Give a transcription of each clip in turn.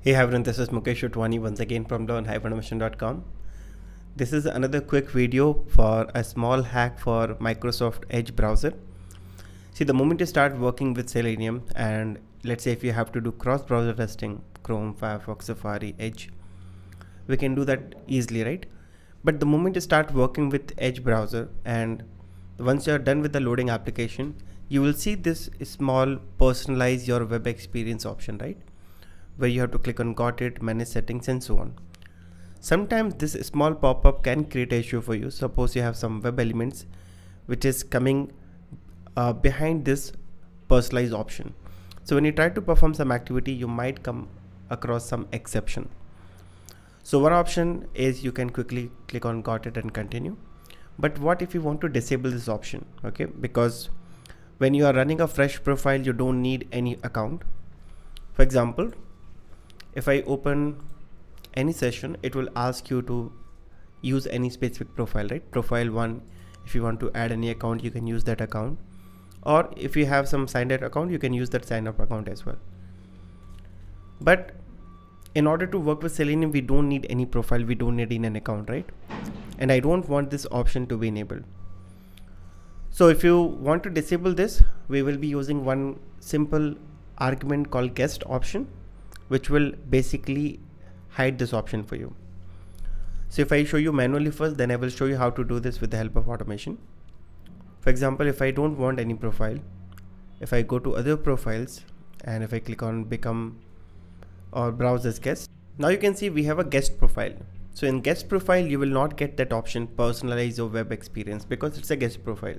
Hey everyone, this is Mukesh Otwani once again from learn-automation.com. This is another quick video for a small hack for Microsoft Edge browser. See the moment you start working with Selenium and let's say if you have to do cross-browser testing, Chrome, Firefox, Safari, Edge, we can do that easily, right? But the moment you start working with Edge browser and once you're done with the loading application, you will see this small personalize your web experience option, right? Where you have to click on got it, manage settings and so on. Sometimes this small pop-up can create an issue for you. Suppose you have some web elements which is coming uh, behind this personalized option. So when you try to perform some activity, you might come across some exception. So one option is you can quickly click on got it and continue. But what if you want to disable this option? Okay, because when you are running a fresh profile, you don't need any account. For example, if I open any session it will ask you to use any specific profile right? Profile one if you want to add any account you can use that account. Or if you have some signed up account you can use that sign up account as well. But in order to work with selenium we don't need any profile we don't need in an account right? And i don't want this option to be enabled. So if you want to disable this we will be using one simple argument called guest option which will basically hide this option for you. So if I show you manually first, then I will show you how to do this with the help of automation. For example, if I don't want any profile, if I go to other profiles and if I click on become or browse as guest, now you can see we have a guest profile. So in guest profile, you will not get that option personalize your web experience because it's a guest profile.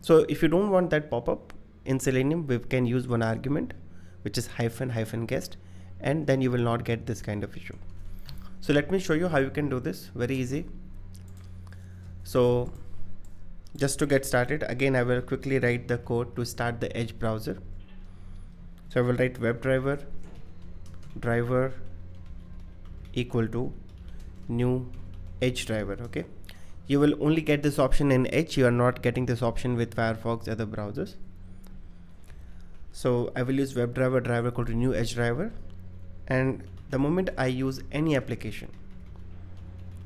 So if you don't want that pop up in Selenium, we can use one argument which is hyphen hyphen guest and then you will not get this kind of issue. So let me show you how you can do this. Very easy. So just to get started again I will quickly write the code to start the edge browser. So I will write WebDriver driver equal to new edge driver okay? You will only get this option in edge. You are not getting this option with Firefox other browsers so I will use WebDriver driver to new edge driver. And the moment I use any application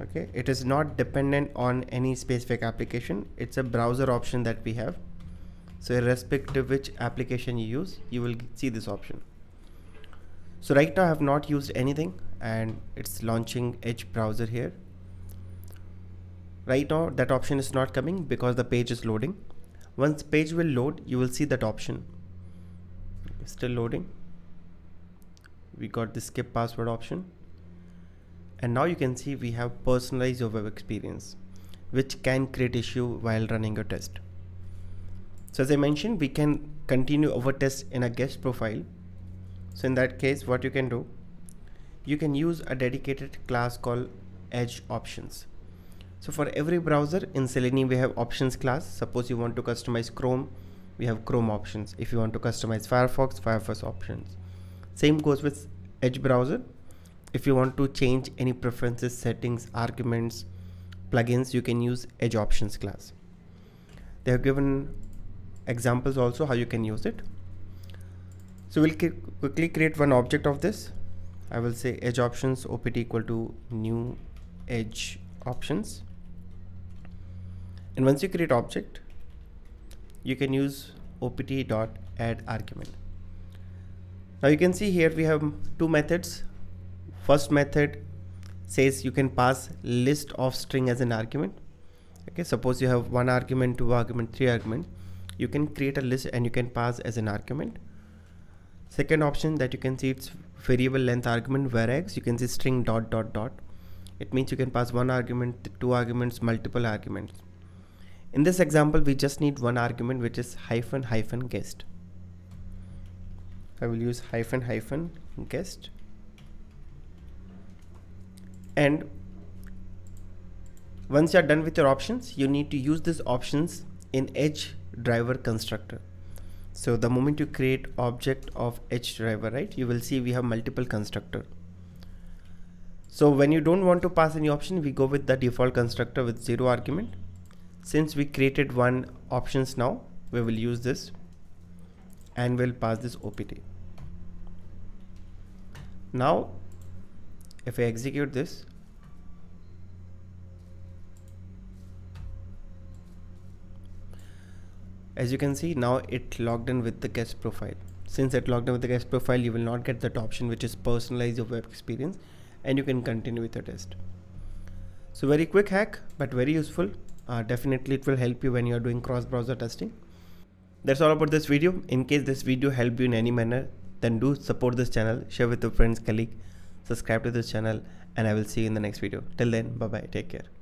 okay it is not dependent on any specific application. It's a browser option that we have. So irrespective which application you use you will see this option. So right now I have not used anything and it's launching edge browser here. Right now that option is not coming because the page is loading. Once page will load you will see that option still loading. We got the skip password option. And now you can see we have personalized your web experience which can create issue while running a test. So as I mentioned we can continue our test in a guest profile. So in that case what you can do you can use a dedicated class called edge options. So for every browser in Selenium we have options class. Suppose you want to customize Chrome we have Chrome options. If you want to customize Firefox, Firefox options. Same goes with Edge browser. If you want to change any preferences, settings, arguments, plugins, you can use Edge options class. They have given examples also how you can use it. So we'll quickly create one object of this. I will say edge options opt equal to new edge options. And once you create object, you can use opt dot add argument. Now you can see here we have two methods. First method says you can pass list of string as an argument. Okay, suppose you have one argument, two argument, three argument. You can create a list and you can pass as an argument. Second option that you can see it's variable length argument whereas you can see string dot dot dot. It means you can pass one argument, two arguments, multiple arguments. In this example, we just need one argument which is hyphen hyphen guest. I will use hyphen hyphen guest. And once you're done with your options, you need to use these options in edge driver constructor. So the moment you create object of edge driver, right, you will see we have multiple constructor. So when you don't want to pass any option, we go with the default constructor with zero argument since we created one options now we will use this and we'll pass this opt now if I execute this as you can see now it logged in with the guest profile. Since it logged in with the guest profile you will not get that option which is personalize your web experience and you can continue with the test. So very quick hack but very useful uh, definitely it will help you when you're doing cross browser testing. That's all about this video. In case this video helped you in any manner then do support this channel share with your friends colleague subscribe to this channel and i will see you in the next video. Till then bye bye take care